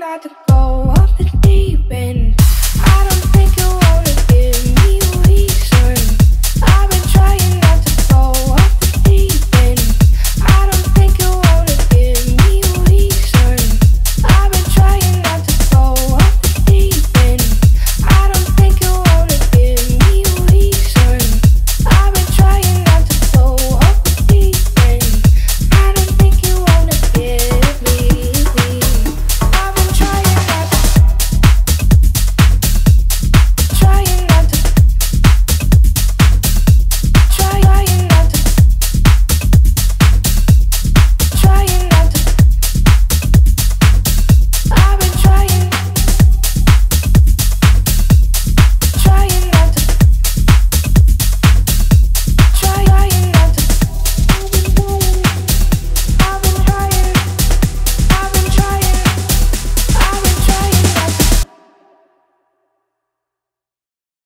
not to go.